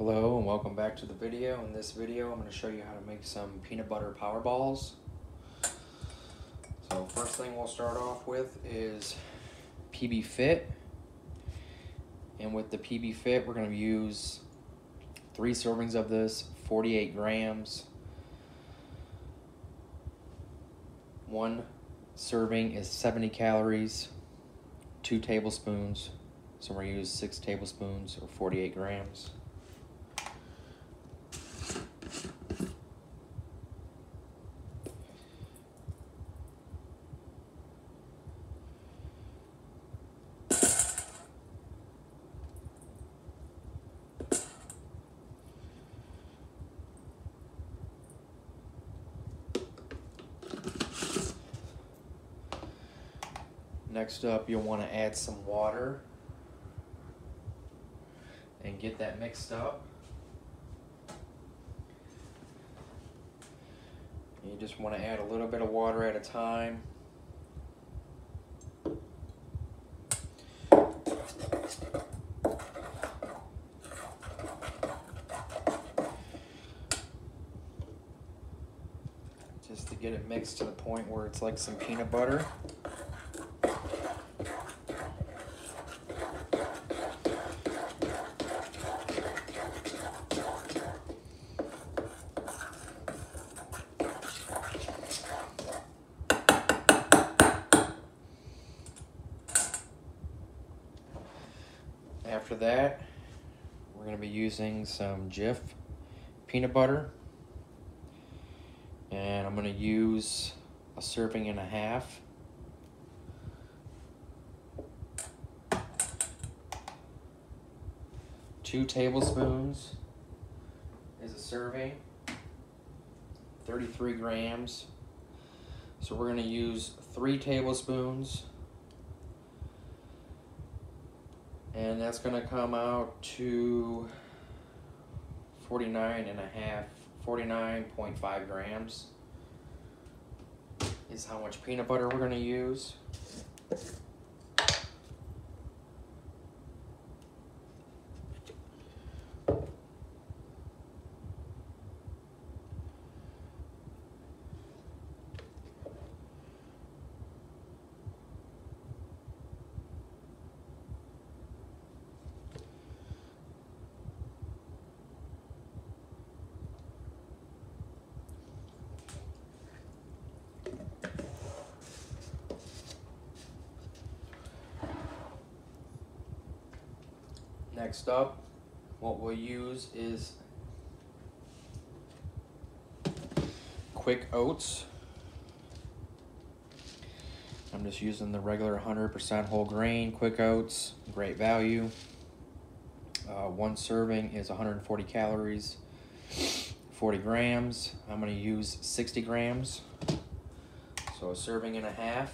Hello and welcome back to the video. In this video I'm going to show you how to make some peanut butter power balls. So first thing we'll start off with is PB Fit. And with the PB Fit we're going to use three servings of this, 48 grams. One serving is 70 calories, two tablespoons. So we're going to use six tablespoons or 48 grams. Next up, you'll want to add some water and get that mixed up. You just want to add a little bit of water at a time. Just to get it mixed to the point where it's like some peanut butter. After that, we're going to be using some Jif peanut butter. And I'm going to use a serving and a half. Two tablespoons is a serving. 33 grams. So we're going to use three tablespoons and that's going to come out to 49 and a half 49.5 grams is how much peanut butter we're going to use Next up, what we'll use is quick oats. I'm just using the regular 100% whole grain quick oats, great value. Uh, one serving is 140 calories, 40 grams. I'm going to use 60 grams, so a serving and a half.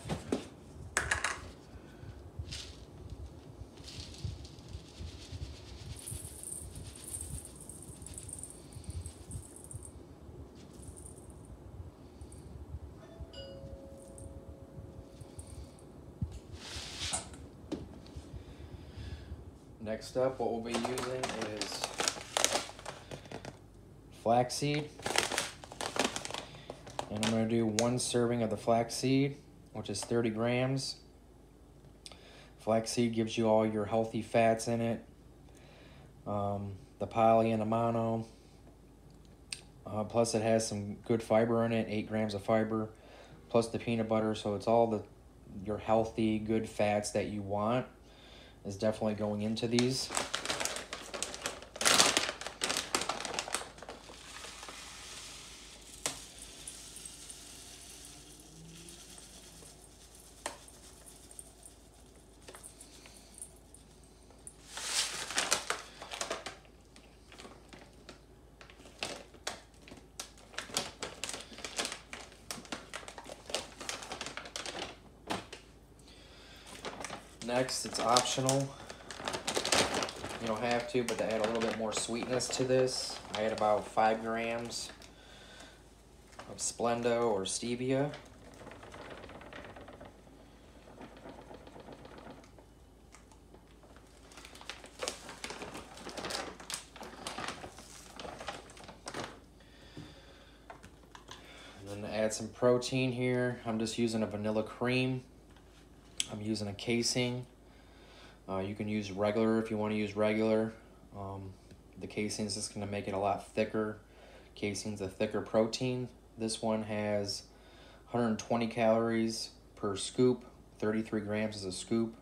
Next up, what we'll be using is flaxseed. And I'm going to do one serving of the flaxseed, which is 30 grams. Flaxseed gives you all your healthy fats in it. Um, the poly and the mono. Uh, plus it has some good fiber in it, 8 grams of fiber. Plus the peanut butter, so it's all the your healthy, good fats that you want is definitely going into these. Next, it's optional. You don't have to, but to add a little bit more sweetness to this, I add about 5 grams of Splenda or Stevia. And then add some protein here. I'm just using a vanilla cream. I'm using a casein. Uh, you can use regular if you want to use regular. Um, the casein is just going to make it a lot thicker. Casein's a thicker protein. This one has 120 calories per scoop. 33 grams is a scoop.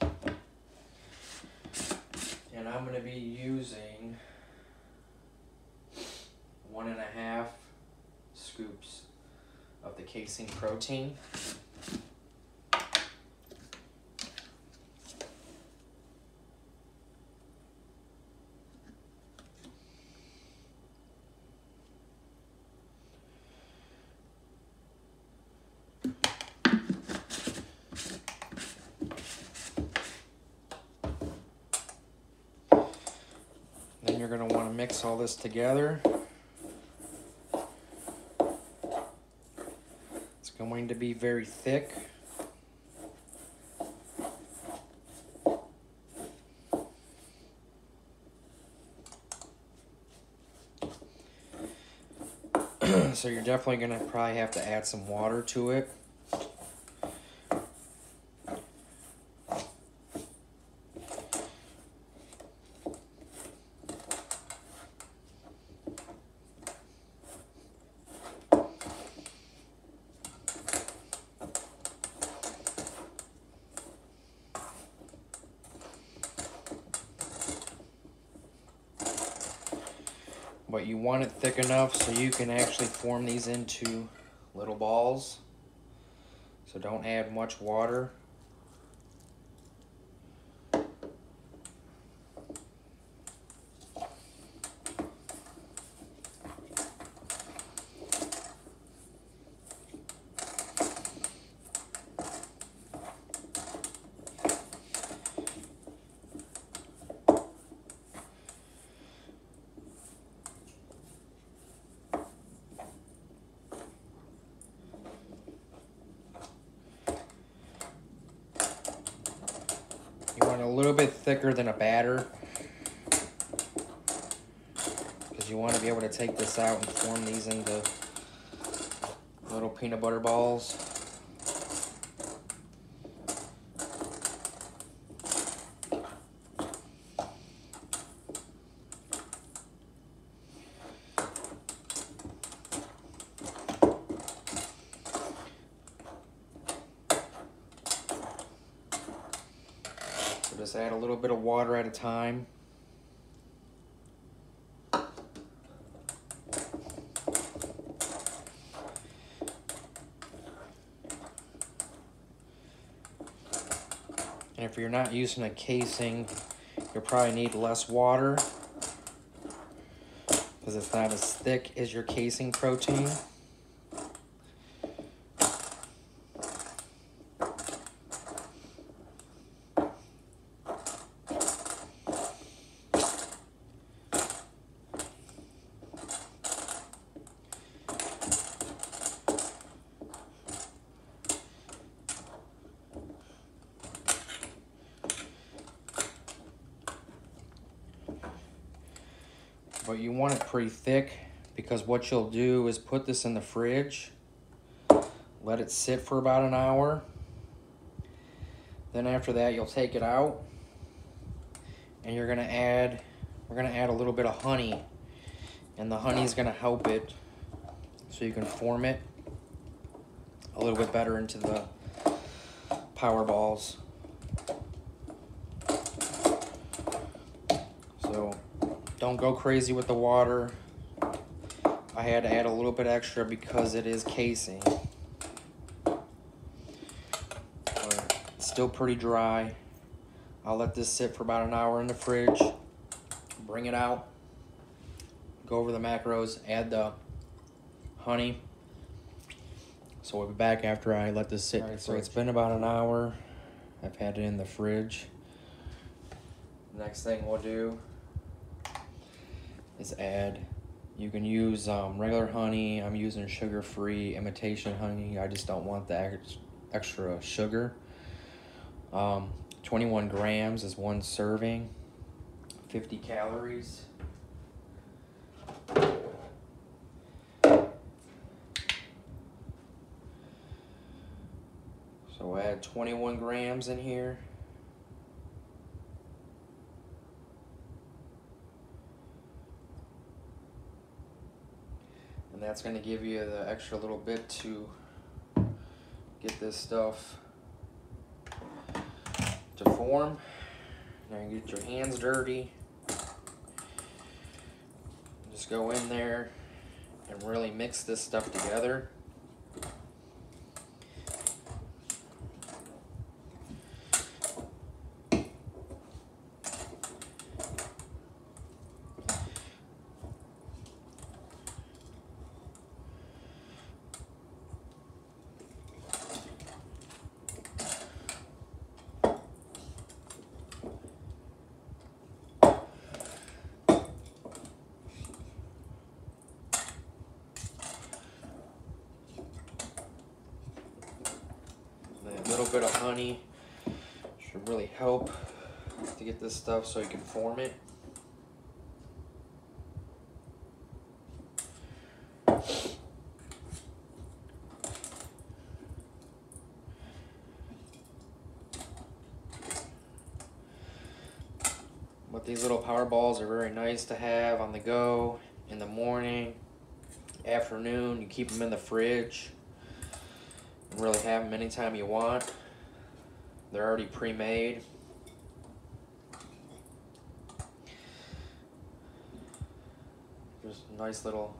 And I'm going to be using one and a half scoops of the casein protein. Then you're going to want to mix all this together. It's going to be very thick. so you're definitely going to probably have to add some water to it. But you want it thick enough so you can actually form these into little balls. So don't add much water. A little bit thicker than a batter. Because you want to be able to take this out and form these into little peanut butter balls. Add a little bit of water at a time. And if you're not using a casein, you'll probably need less water because it's not as thick as your casein protein. But you want it pretty thick because what you'll do is put this in the fridge let it sit for about an hour. Then after that you'll take it out and you're gonna add we're gonna add a little bit of honey and the honey is gonna help it so you can form it a little bit better into the power balls so don't go crazy with the water. I had to add a little bit extra because it is casein. But it's still pretty dry. I'll let this sit for about an hour in the fridge. Bring it out. Go over the macros. Add the honey. So we'll be back after I let this sit. Right, so it's been about an hour. I've had it in the fridge. Next thing we'll do is add. You can use um, regular honey. I'm using sugar-free imitation honey. I just don't want the extra sugar. Um, 21 grams is one serving, 50 calories. So add 21 grams in here. That's going to give you the extra little bit to get this stuff to form. Now you get your hands dirty. Just go in there and really mix this stuff together. A little bit of honey should really help to get this stuff so you can form it. But these little power balls are very nice to have on the go in the morning, afternoon. You keep them in the fridge really have them anytime you want. They're already pre-made. Just a nice little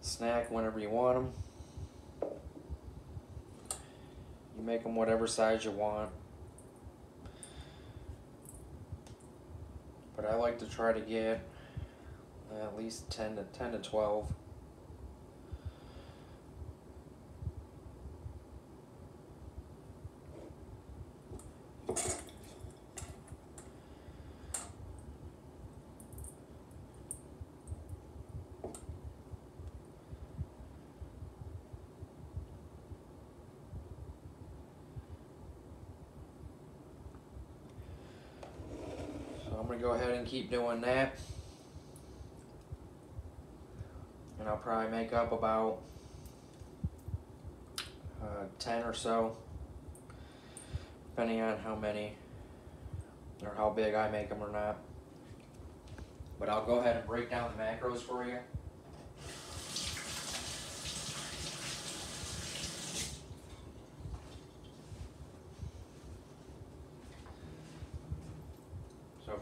snack whenever you want them. You make them whatever size you want. But I like to try to get at least 10 to 10 to 12. I'm going to go ahead and keep doing that. And I'll probably make up about uh, 10 or so, depending on how many or how big I make them or not. But I'll go ahead and break down the macros for you.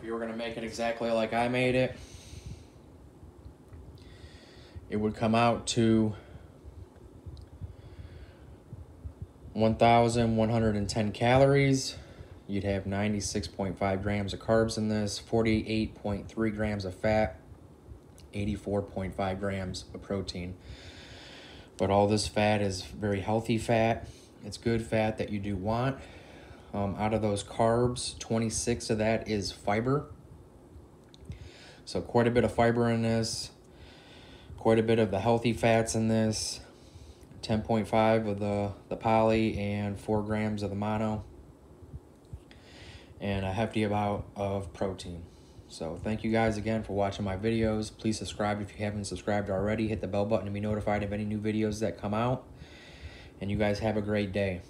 You were going to make it exactly like I made it, it would come out to 1,110 calories. You'd have 96.5 grams of carbs in this, 48.3 grams of fat, 84.5 grams of protein. But all this fat is very healthy fat. It's good fat that you do want. Um, out of those carbs, 26 of that is fiber. So quite a bit of fiber in this. Quite a bit of the healthy fats in this. 10.5 of the, the poly and 4 grams of the mono. And a hefty amount of protein. So thank you guys again for watching my videos. Please subscribe if you haven't subscribed already. Hit the bell button to be notified of any new videos that come out. And you guys have a great day.